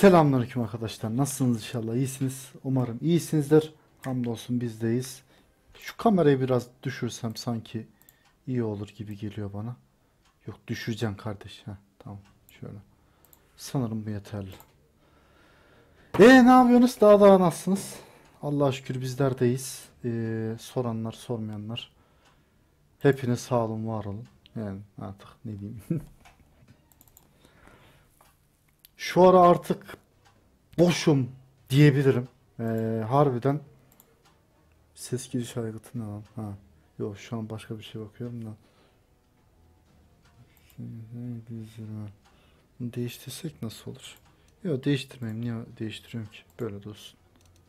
Selamünaleyküm arkadaşlar. Nasılsınız inşallah? İyisiniz. Umarım iyisinizdir. Hamdolsun bizdeyiz. Şu kamerayı biraz düşürsem sanki iyi olur gibi geliyor bana. Yok düşüreceğim kardeş. Heh, tamam şöyle. Sanırım bu yeterli. E ne yapıyorsunuz? Daha daha nasılsınız? Allah'a şükür bizlerdeyiz. Ee, soranlar sormayanlar. Hepiniz sağ olun var olun. Yani artık ne diyeyim. Şu ara artık boşum diyebilirim. Ee, harbiden ses giriş aygıtı ne lan? Ha. Yok şu an başka bir şey bakıyorum da. Bunu değiştirsek nasıl olur? Yok değiştirmeyeyim. Niye değiştiriyorum ki? Böyle dursun.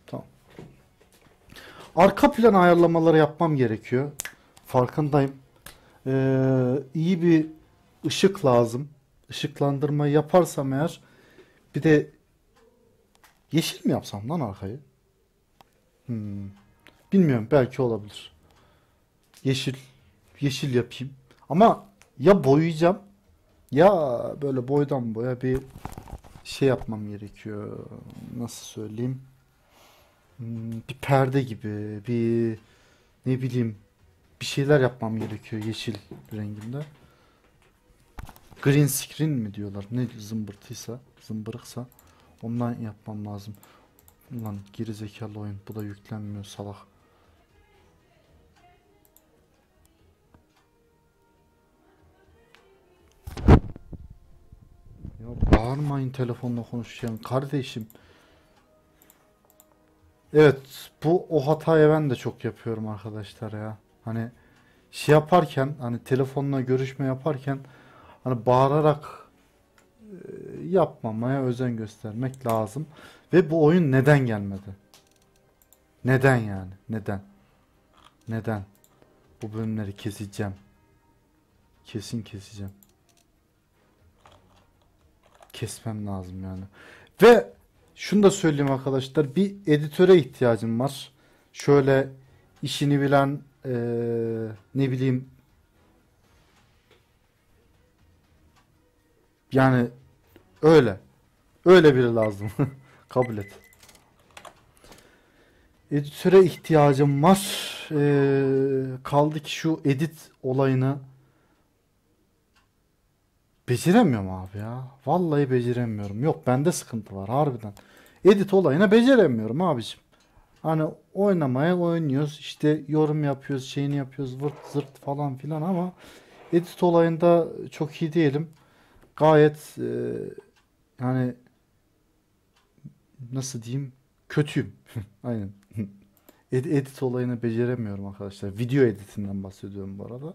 Tamam. Arka plan ayarlamaları yapmam gerekiyor. Farkındayım. Ee, iyi bir ışık lazım. Işıklandırmayı yaparsam eğer bir de yeşil mi yapsam lan arkayı? Hmm. Bilmiyorum belki olabilir. Yeşil yeşil yapayım. Ama ya boyayacağım ya böyle boydan boya bir şey yapmam gerekiyor. Nasıl söyleyeyim? Hmm, bir perde gibi, bir ne bileyim bir şeyler yapmam gerekiyor yeşil renginde. Green screen mi diyorlar? Ne zımbırtıysa, zımbırıksa ondan yapmam lazım. Ulan geri zekalı oyun. Bu da yüklenmiyor salak. Ya bağırmayın telefonla konuşacağım kardeşim. Evet, bu o hatayı ben de çok yapıyorum arkadaşlar ya. Hani şey yaparken, hani telefonla görüşme yaparken hani bağırarak e, yapmamaya özen göstermek lazım. Ve bu oyun neden gelmedi? Neden yani? Neden? Neden? Bu bölümleri keseceğim. Kesin keseceğim. Kesmem lazım yani. Ve şunu da söyleyeyim arkadaşlar. Bir editöre ihtiyacım var. Şöyle işini bilen eee, ne bileyim yani öyle. Öyle biri lazım. Kabul et. Editöre ihtiyacım var. Eee, kaldı ki şu edit olayını beceremiyorum abi ya. Vallahi beceremiyorum. Yok bende sıkıntı var harbiden. Edit olayına beceremiyorum abiciğim. Hani oynamaya oynuyoruz. işte yorum yapıyoruz, şeyini yapıyoruz, vırt zırt falan filan ama edit olayında çok iyi değilim. Gayet e, yani nasıl diyeyim kötüyüm. Aynen. Ed- edit olayını beceremiyorum arkadaşlar. Video editinden bahsediyorum bu arada.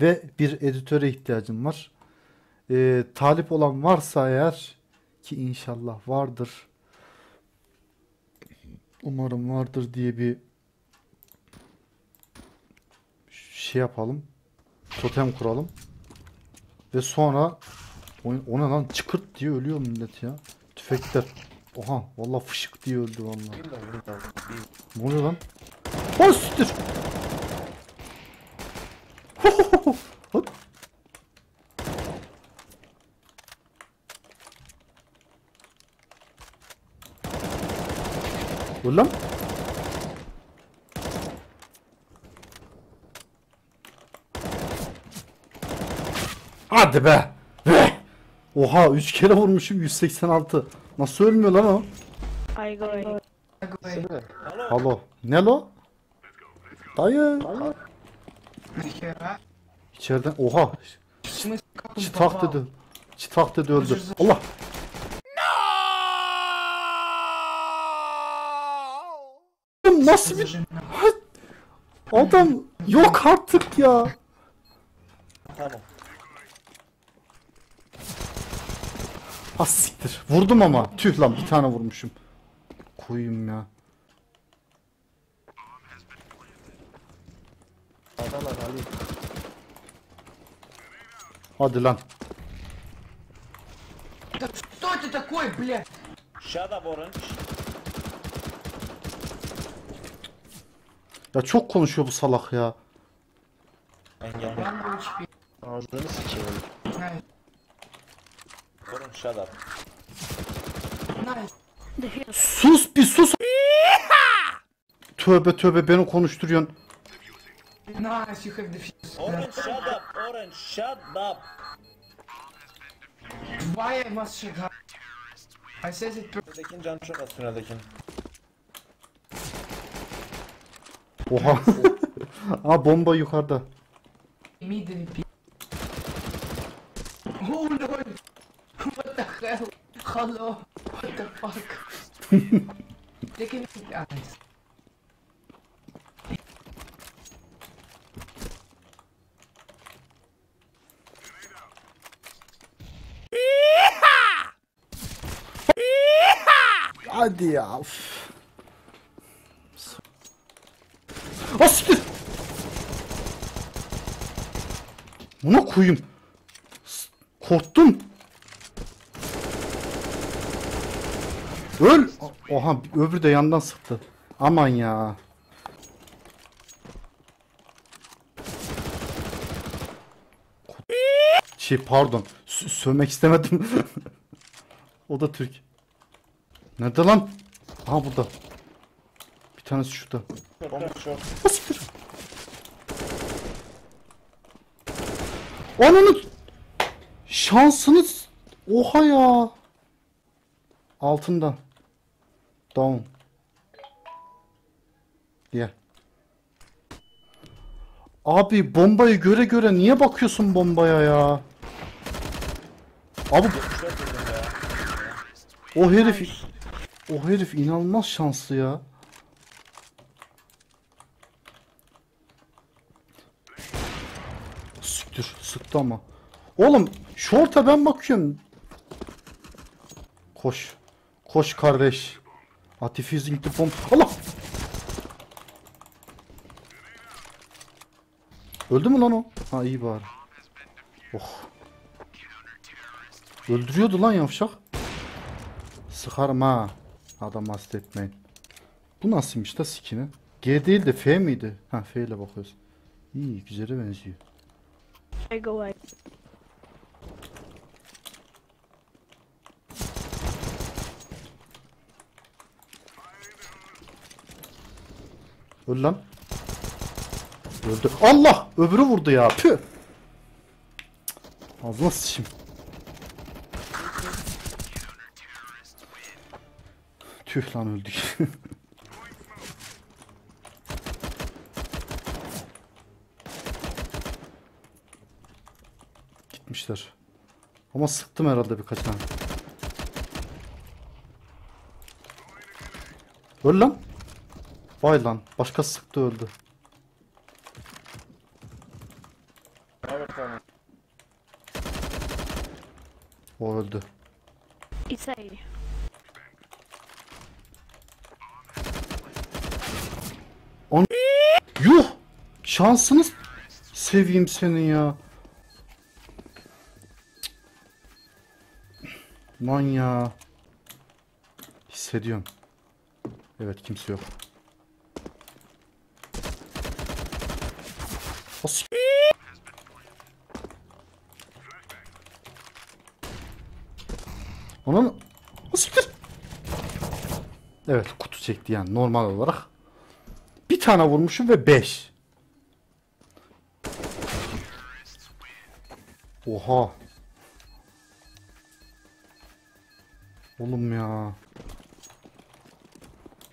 Ve bir editöre ihtiyacım var. E, talip olan varsa eğer ki inşallah vardır. Umarım vardır diye bir şey yapalım. Totem kuralım. Ve sonra oyun, o ne lan çıkırt diye ölüyor millet ya. Tüfekler. Oha vallahi fışık diye öldü vallahi. Ne oluyor lan? Bastır. Hop. Hadi be. Be. Oha 3 kere vurmuşum 186. Nasıl ölmüyor lan o? Away. Halo. Ne lo? Dayı. İçeriden oha. Çıtak dedi. Çıtak dedi öldü. Allah. Oğlum Nasıl bir adam yok artık ya. Tamam. Az siktir. Vurdum ama. Tüh lan bir tane vurmuşum. Koyayım ya. Adalar Ali. Hadi lan. Да что это такое, блядь? Shut up orange. Ya çok konuşuyor bu salak ya. Ben geldim. Ладно, лучше пей. Ağzını sikeyim. Знаю. Shut up. Nice. Sus bir sus. Tövbe tövbe beni konuşturuyorsun. Nice, you have defused. Orange shut up. Orange shut up. Why I must shut up? I said it Tüneldekin canı çok az tüneldekin. Oha. Aa bomba yukarıda. immediately. Oh lol! What the hell? Hello? What the fuck? The eyes. Hadi ya. Üf. Ah siktir. Buna koyayım. Korktum. Öl. Oha öbürü de yandan sıktı. Aman ya. Şey pardon. Sö- sövmek istemedim. o da Türk. Nerede lan? Aha burada. Bir tanesi şurada. Siktir. Ananı şansınız oha ya. Altında. Down. Gel. Abi bombayı göre göre niye bakıyorsun bombaya ya? Abi o herif o herif inanılmaz şanslı ya. Siktir, sıktı ama. Oğlum, şorta ben bakıyorum. Koş. Koş kardeş. Antifusing the bomb. Allah! Öldü mü lan o? Ha iyi bari. Oh. Öldürüyordu lan yavşak. Sıkarım ha. Adam hastetmeyin. Bu nasılmış da skini? G değil de F miydi? Ha F ile bakıyoruz. İyi güzele benziyor. I go away. Öl lan. Öldü. Allah! Öbürü vurdu ya. Püh. Ağzına sıçayım. Tüh lan öldük. Gitmişler. Ama sıktım herhalde birkaç tane. Öl lan. Vay lan. Başka sıktı öldü. Evet tamam. O öldü. It's A. Yuh! Şansınız seveyim seni ya. Lan ya. Hissediyorum. Evet kimse yok. As- Onun Asiktir. Evet kutu çekti yani normal olarak. Bir tane vurmuşum ve 5. Oha. Oğlum ya.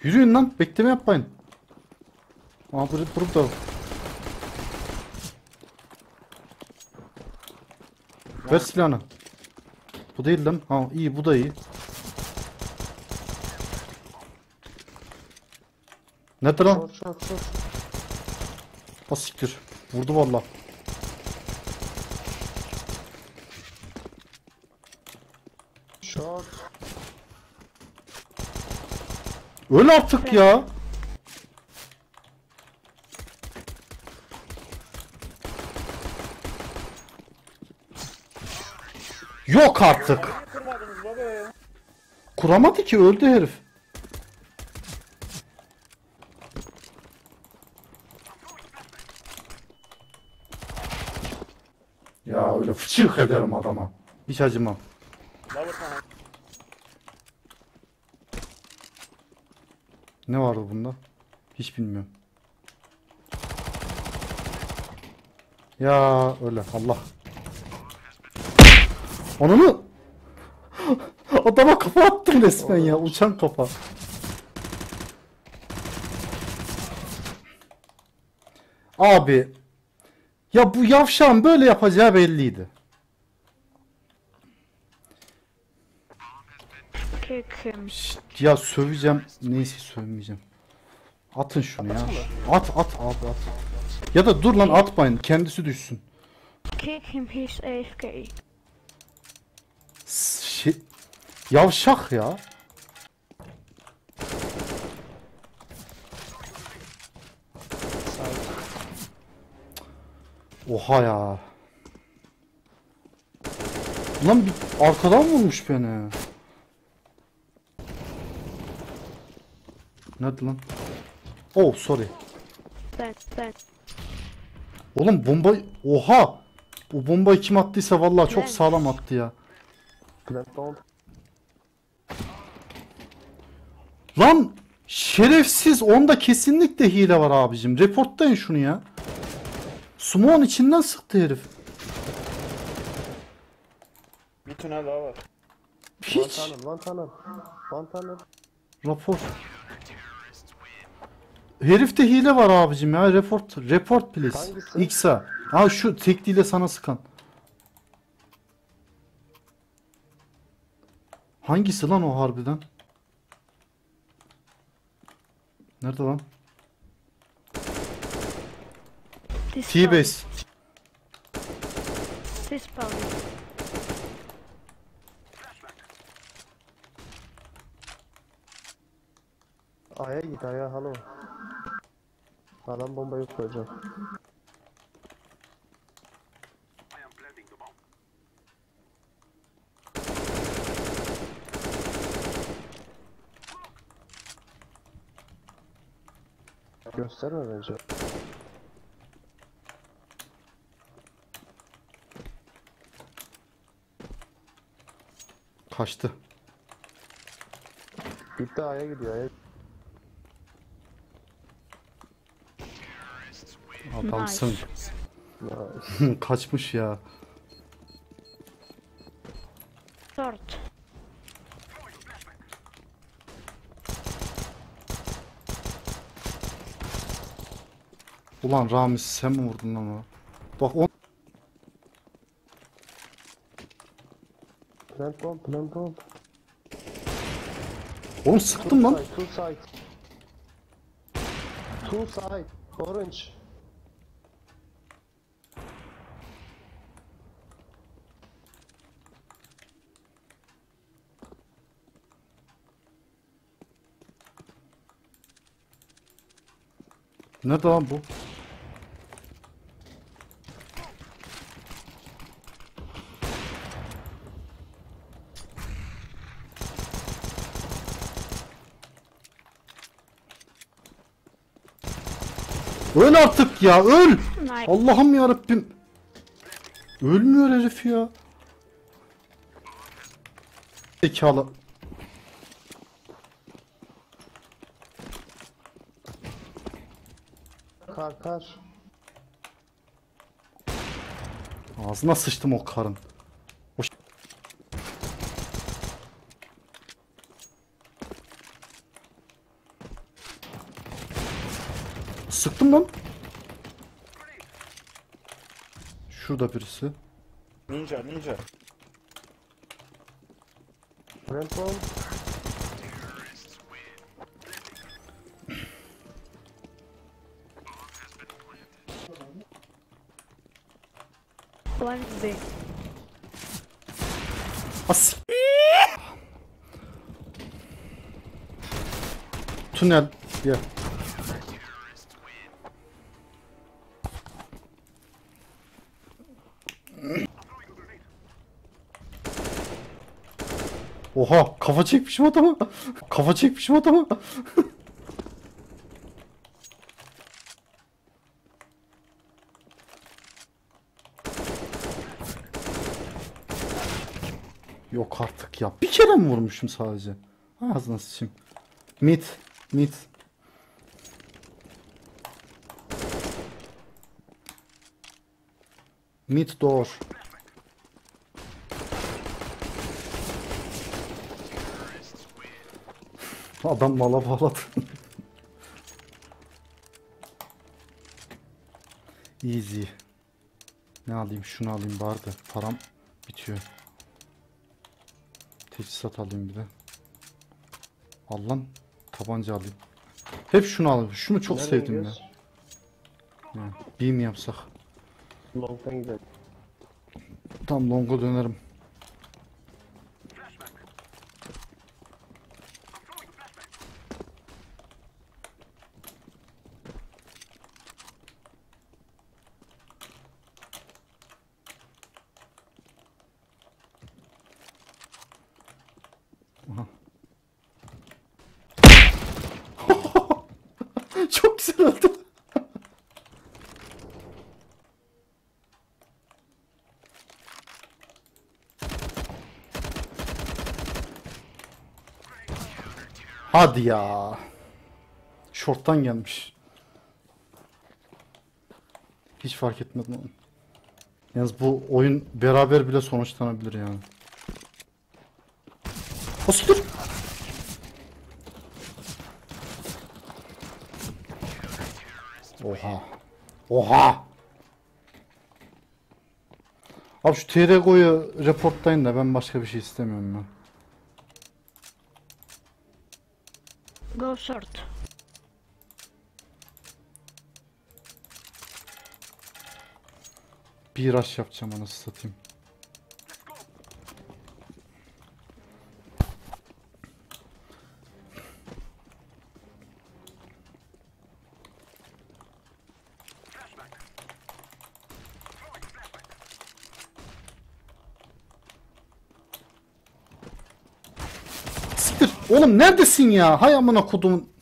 Yürüyün lan. Bekleme yapmayın. Aa durup durup. Ver silahını. Bu değil lan. Ha iyi bu da iyi. Nerede lan? Ha siktir. Vurdu valla. Short. Öl artık ya. Yok artık. Kuramadı ki öldü herif. Ya öyle fıçık ederim adama. Hiç acımam. Ne vardı bunda? Hiç bilmiyorum. Ya öyle Allah. Ananı Adama kafa attım resmen ya uçan kafa. Abi ya bu yavşağın böyle yapacağı belliydi. Kick him. Şşt, ya söveceğim. Neyse sövmeyeceğim. Atın şunu ya. At at abi at. Ya da dur lan atmayın. Kendisi düşsün. Kick him, he's AFK. Şey, yavşak ya. Oha ya. Lan bir arkadan vurmuş beni. Nerede lan? Oh sorry. Then, then. Oğlum bomba oha. Bu bombayı kim attıysa vallahi çok Ben. sağlam attı ya. Plant. Lan şerefsiz onda kesinlikle hile var abicim. Reportlayın şunu ya. Smoke'un içinden sıktı herif. Bir tünel daha var. Hiç. One tunnel. One tunnel. Rapor. Herifte hile var abicim ya. Report. Report please. Hangisi? X'a. Ha şu tekliyle sana sıkan. Hangisi lan o harbiden? Nerede lan? T-base. This spawn. Aya git aya halo. Adam bombayı koyacak. Gösterme bence. Kaçtı. Gitti aya gidiyor aya. Adamsın. Ya, Kaçmış ya. Short. Ulan Ramiz sen mi vurdun lan o? Bak o plant bomb plant bomb. Oğlum sıktım lan. Two side. Two side. Orange. Nerede lan bu? Öl artık ya öl. Allah'ım ya Rabbim. Ölmüyor herif ya. Zekalı. Kar kar. Ağzına sıçtım o karın. O ş- Sıktım lan. Şurada birisi. Ninja ninja. Plant bomb. One B. As. Tünel. Gel. Oha kafa çekmişim adamı. Kafa çekmişim adamı. Yok artık ya. Bir kere mi vurmuşum sadece? Ağzına sıçayım. Mit. Mit. Mit doğur. Adam mala bağladı. Easy. Ne alayım? Şunu alayım bari de. Param bitiyor. Teçhizat alayım bir de. Al lan. Tabanca alayım. Hep şunu alayım. Şunu çok Nereden sevdim gidiyoruz? ya. Bir mi yapsak? Long'dan gidelim. Tam longa dönerim. Hadi ya. Şorttan gelmiş. Hiç fark etmedim onu. Yalnız bu oyun beraber bile sonuçlanabilir yani. Hasır. Oha. Oha. Abi şu TRGO'yu reportlayın da ben başka bir şey istemiyorum ya. Go short. Bir rush yapacağım anasını satayım. Siktir. Oğlum neredesin ya? Hay amına kodumun.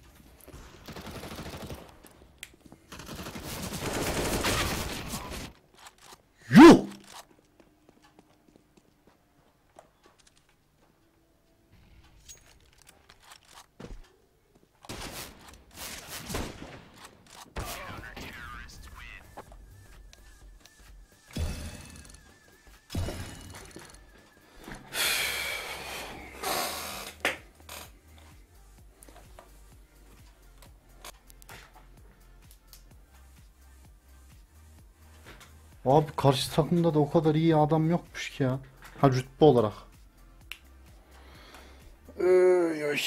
Abi karşı takımda da o kadar iyi adam yokmuş ki ya. Ha rütbe olarak. Ay.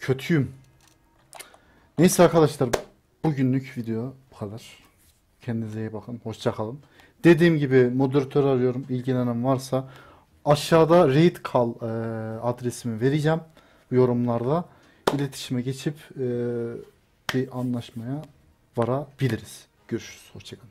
Kötüyüm. Neyse arkadaşlar bugünlük video bu kadar. Kendinize iyi bakın. Hoşça kalın. Dediğim gibi moderatör arıyorum. İlgilenen varsa aşağıda raid kal e, adresimi vereceğim yorumlarda. İletişime geçip e, bir anlaşmaya varabiliriz. Görüşürüz. Hoşçakalın.